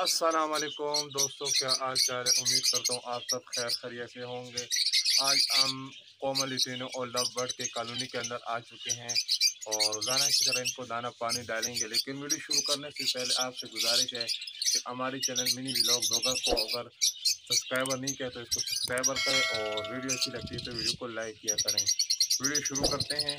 असलकुम दोस्तों, क्या हाल चाल है? उम्मीद करता हूँ आप सब खैर खरीय से होंगे। आज हम कोमल लिटिनो और लव बर्ड के कॉलोनी के अंदर आ चुके हैं और रोज़ाना की तरह इनको दाना पानी डालेंगे। लेकिन वीडियो शुरू करने से पहले आपसे गुजारिश है कि हमारी चैनल मिनी व्लॉग ब्लॉगर को अगर सब्सक्राइबर नहीं किया तो इसको सब्सक्राइबर करें और वीडियो अच्छी लगती है तो वीडियो को लाइक किया करें। वीडियो शुरू करते हैं।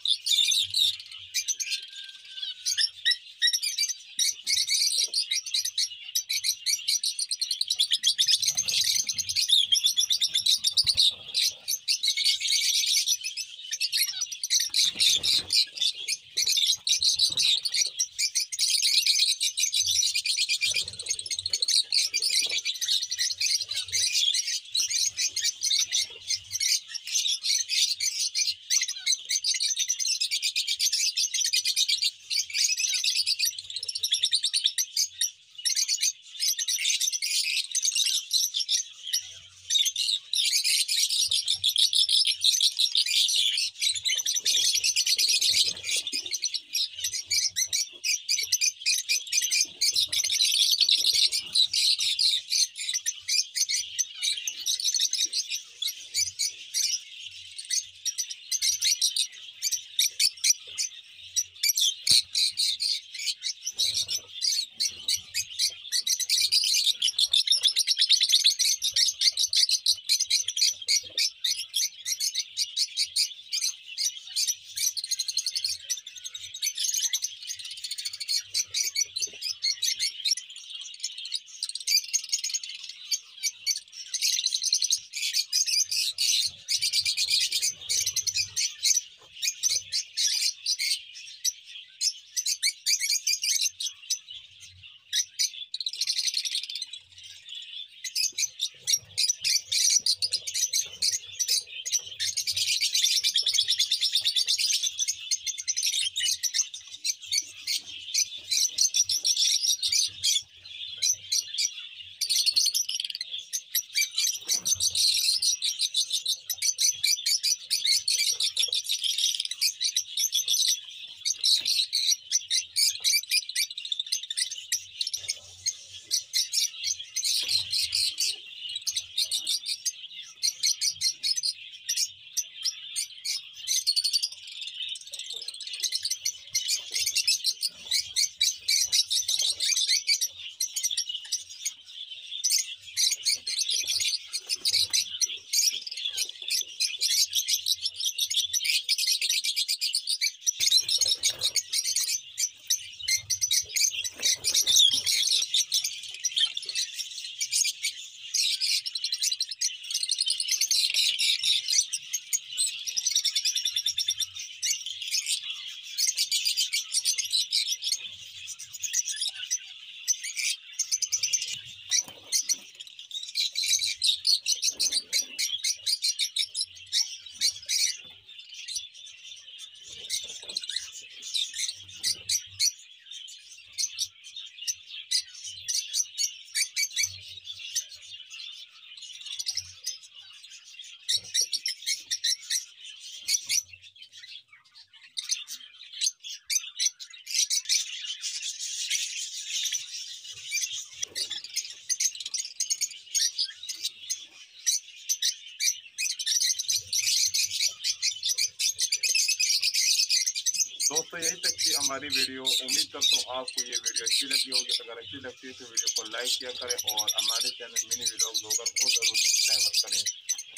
दोस्तों यही तक थी हमारी वीडियो, उम्मीद करता हूँ आपको ये वीडियो अच्छी लगी होगी। अगर अच्छी लगती है तो वीडियो को लाइक किया करें और हमारे चैनल मिनी वीडियो ब्लॉगर को ज़रूर सब्सक्राइब करें।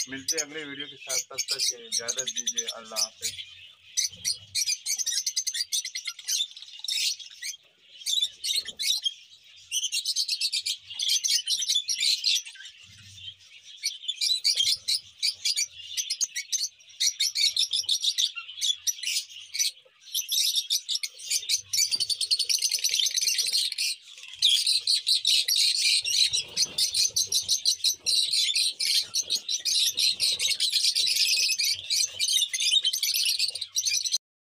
मिलते हैं अगले वीडियो के साथ, तब तक इजाज़त दीजिए। अल्लाह हाफ़